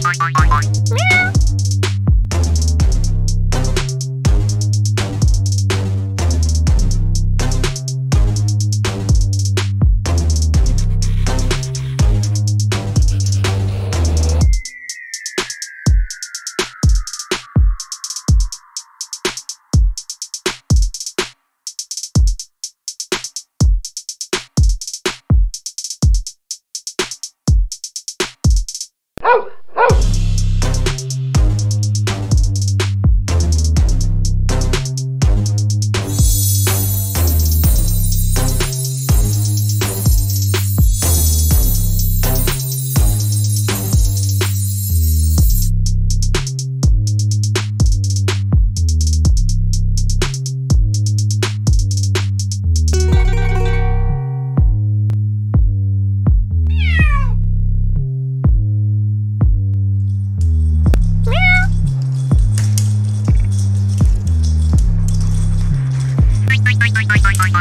Meow.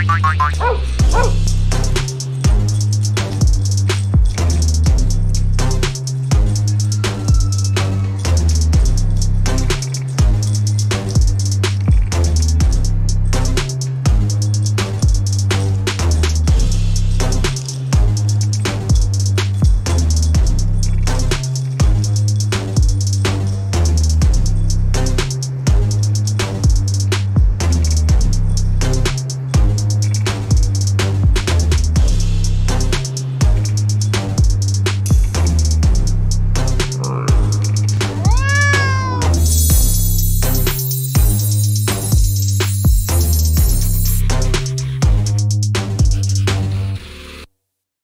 Oh, oh. oh.